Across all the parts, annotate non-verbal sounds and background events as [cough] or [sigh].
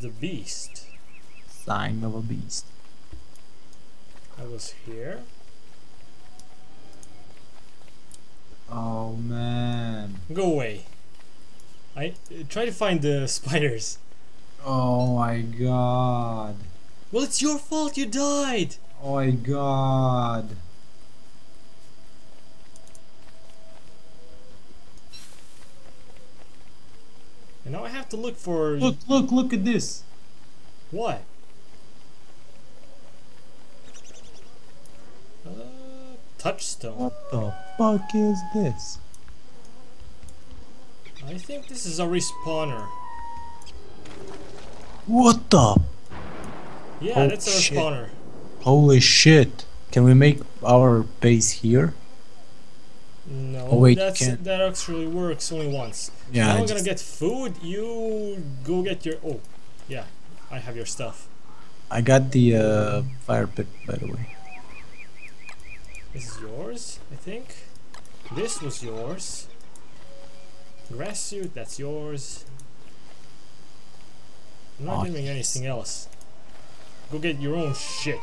the beast? Sign of a beast. I was here. Oh man. Go away. I uh, try to find the [laughs] spiders. Oh my god. Well, it's your fault. You died. Oh my god. And now I have to look for Look, look, look at this. what? Uh, touchstone. What the fuck is this? I think this is a respawner. What the? Yeah, Oh, that's a shit. respawner. Holy shit. Can we make our base here? No, Oh, wait, that's that actually works only once. Yeah, now I'm gonna get food. You go get your. Oh, yeah, I have your stuff. I got the uh, fire pit, by the way. This is yours, I think. This was yours. Grass suit, that's yours. I'm not Oh, doing anything else. Go get your own shit.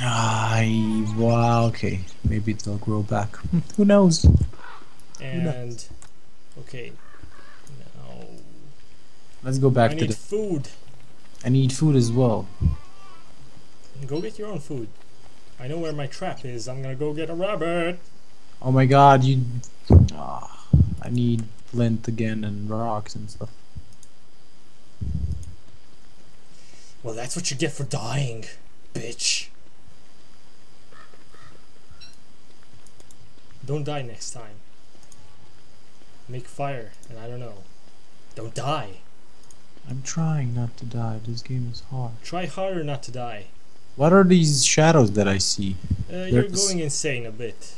I wow. Okay, maybe they'll grow back. Who knows? And okay, now Let's go back I to need the. food. I need food as well. Go get your own food. I know where my trap is. I'm gonna go get a rabbit. Oh my god, you. Ah, I need flint again and rocks and stuff. Well, that's what you get for dying, bitch. Don't die next time. Make fire, and I don't know. Don't die. I'm trying not to die. This game is hard. Try harder not to die. What are these shadows that I see? Uh, you're going insane a bit.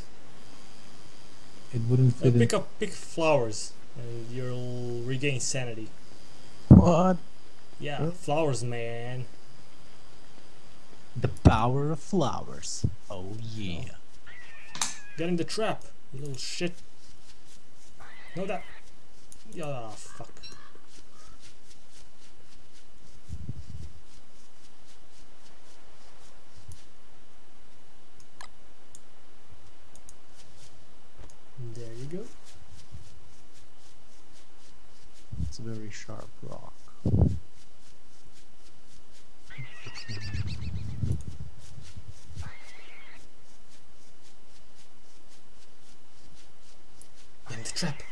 It wouldn't Uh, fit in. pick up, pick flowers, and you'll regain sanity. What? Yeah, Huh? flowers, man. The power of flowers. Oh yeah. Get in the trap, you little shit. No, that. Yeah, fuck. There you go. It's a very sharp rock. [laughs] trap.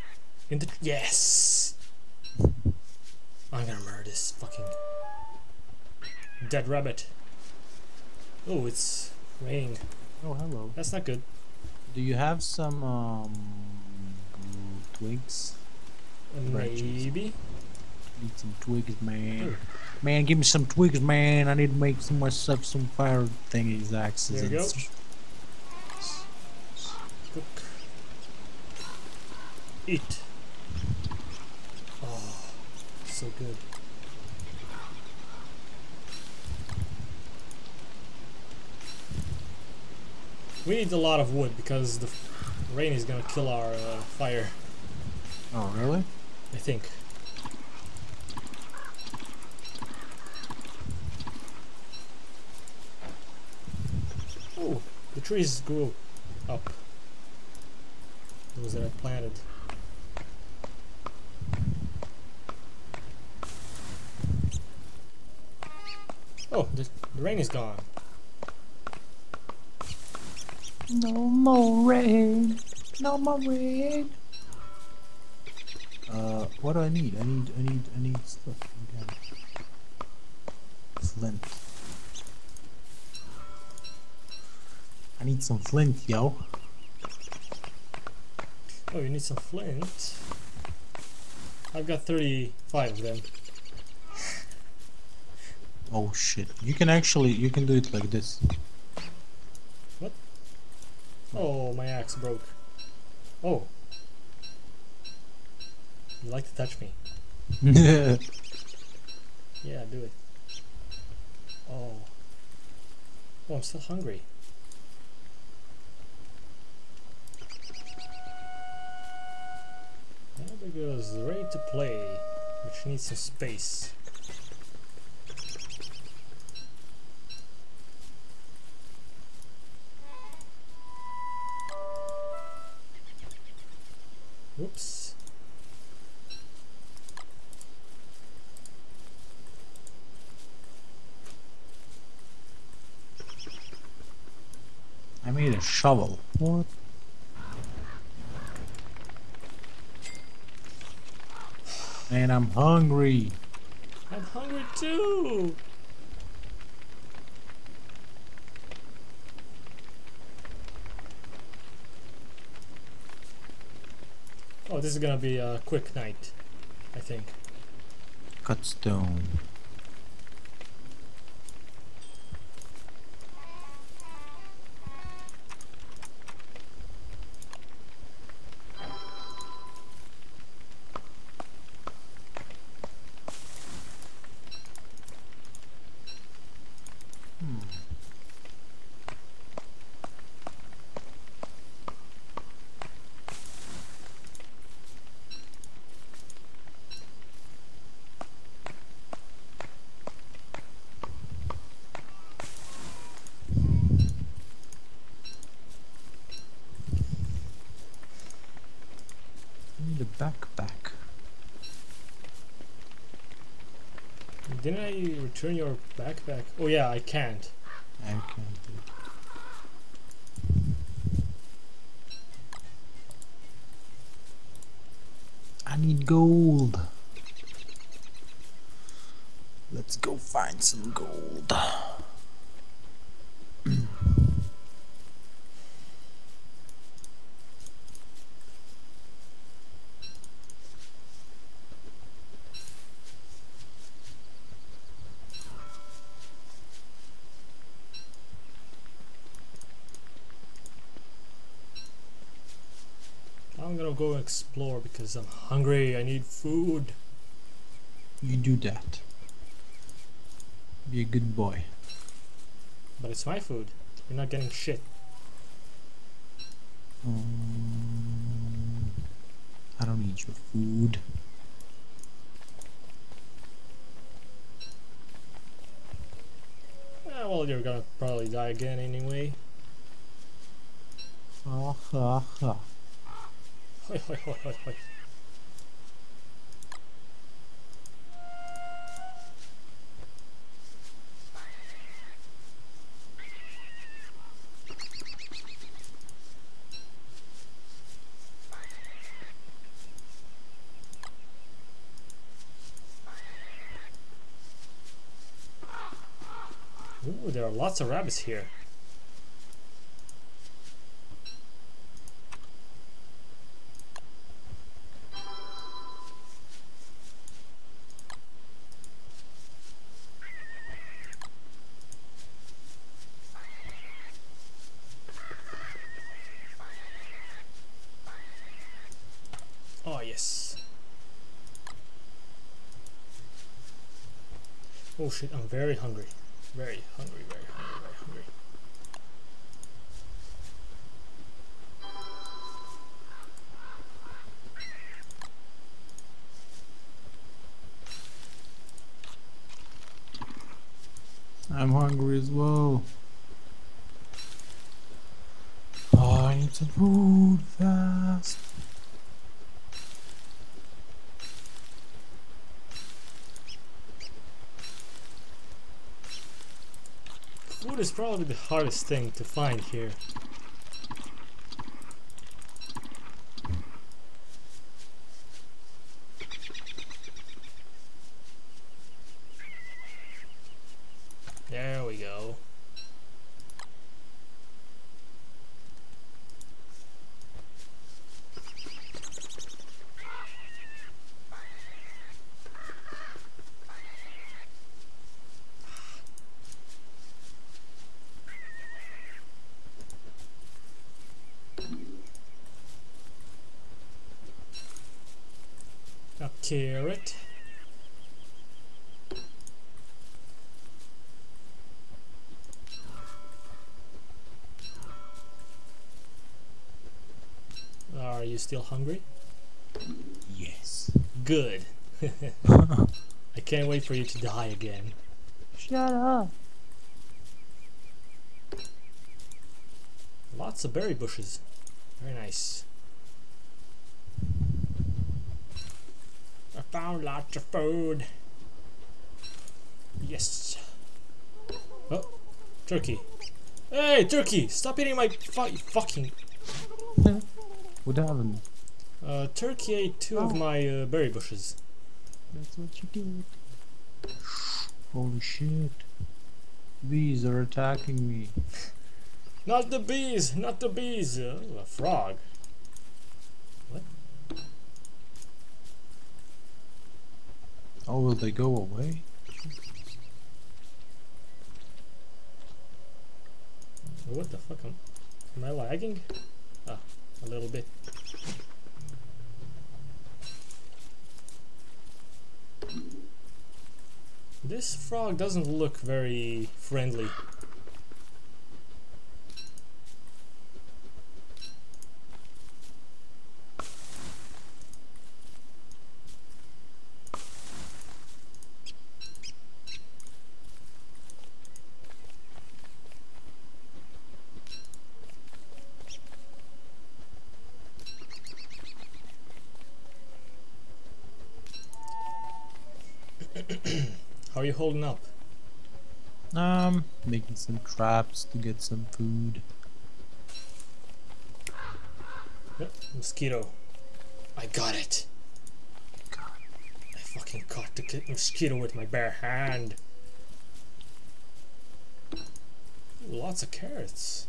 In the yes. I'm gonna murder this fucking dead rabbit. Oh, it's raining. Oh hello. That's not good. Do you have some um twigs? Maybe. Need some twigs, man. Man, give me some twigs, man. I need to make some myself some fire thingies, axes. There you and go. Eat. Oh, so good. We need a lot of wood because the rain is gonna kill our uh, fire. Oh really? I think. Oh, the trees grew up. Those that I planted. Oh, the, the rain is gone. No more rain. No more rain. Uh, what do I need? I need, I need, I need stuff again. Flint. I need some flint, yo. Oh, you need some flint. I've got 35 of them. Oh shit! You can actually, you can do it like this. What? Oh, my axe broke. Oh. You like to touch me. yeah. [laughs] Yeah, do it. Oh. Oh, I'm still hungry. There goes ready to play, which needs some space. Shovel. What? Man, I'm hungry. I'm hungry too. Oh, this is gonna be a quick night, I think. Cut stone. Need a backpack. Didn't I return your backpack? Oh yeah, I can't. I can't do. I need gold. Let's go find some gold. I'm gonna go explore because I'm hungry. I need food. You do that. Be a good boy. But it's my food. You're not getting shit. Um, I don't need your food. Ah, well, you're gonna probably die again anyway. Ha ha ha. Ooh, there are lots of rabbits here. Oh, yes. Oh shit, I'm very hungry. Very hungry, very hungry, very hungry. I'm hungry as well. Oh, I need some food fast. Food is probably the hardest thing to find here. There we go. A carrot. Are you still hungry? Yes. Good. [laughs] I can't wait for you to die again. Shut up. Lots of berry bushes. Very nice. Found lots of food. Yes. Oh, turkey. Hey, turkey! Stop eating my fu- fucking. [laughs] What happened? Uh, turkey ate two of Oh. my uh, berry bushes. That's what you did. Holy shit. Bees are attacking me. [laughs] Not the bees! Not the bees! Uh, a frog. Oh, will they go away? What the fuck? Am, am I lagging? Ah, a little bit. This frog doesn't look very friendly. [clears throat] How are you holding up? Um, making some traps to get some food. Yep, mosquito. I got it. I fucking caught the ki- mosquito with my bare hand. Lots of carrots.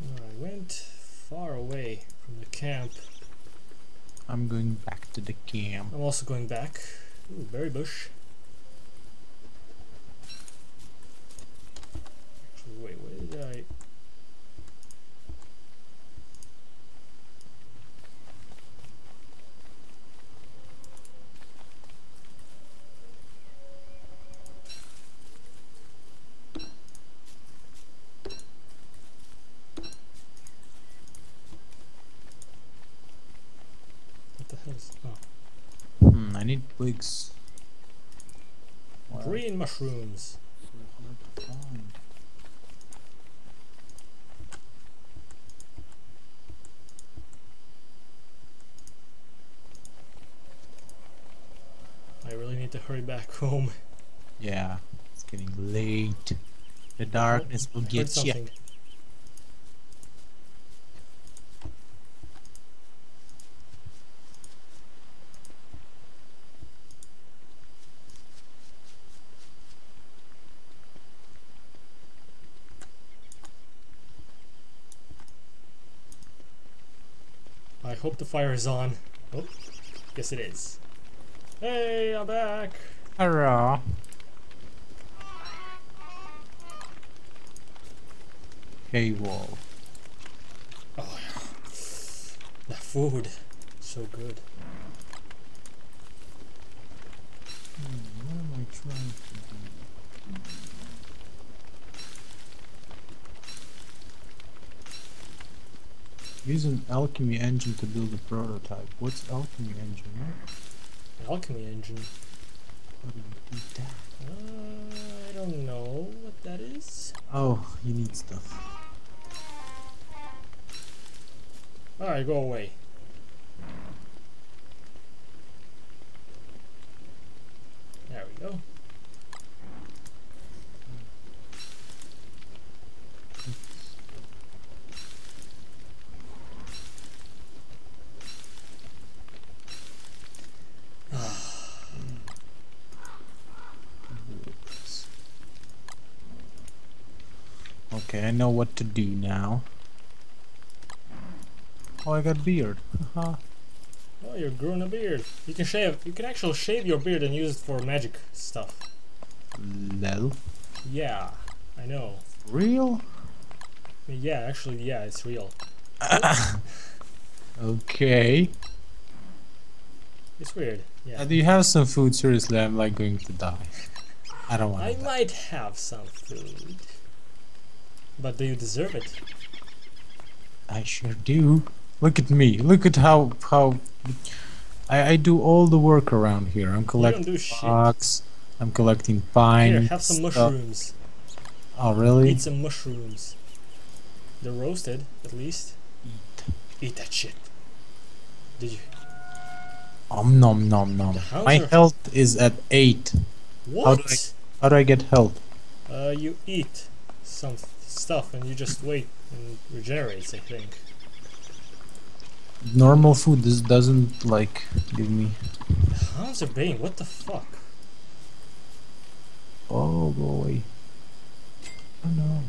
I went far away from the camp. I'm going camp. I'm also going back. Ooh, berry bush. Actually, wait, where did I? What the hell is? Oh, Hmm, Wow, green mushrooms. so hard to find. I really need to hurry back home. Yeah, it's getting late. The darkness will get you. something. I hope the fire is on. Oh, yes it is. Hey, I'm back. Hurrah! Hey, wall. Oh, yeah. The food, so good. Hmm, what am I trying to do? Use an alchemy engine to build a prototype. What's alchemy engine? Huh? Alchemy engine. How do you do that? Uh, I don't know what that is. Oh, you need stuff. Alright, go away. There we go. Okay, I know what to do now. Oh, I got beard. Haha. Oh, you're growing a beard. You can shave. You can actually shave your beard and use it for magic stuff. No. Yeah, I know. Real? Yeah, actually, yeah, it's real. [coughs] Okay. It's weird. Yeah. Uh, do you have some food? Seriously, I'm like going to die. I don't want I to die. might have some food. But do you deserve it? I sure do. Look at me. Look at how how I, I do all the work around here. I'm collecting rocks. I'm collecting pine. Here, have some mushrooms. Oh really? Eat some mushrooms. They're roasted, at least. Eat Eat that shit. Did you? Om nom nom nom. My health is at eight. What? do How do I get health? Uh, you eat some f- stuff and you just wait and regenerates. I think. Normal food this doesn't like give me. How's it baying. What the fuck? Oh boy. Oh no.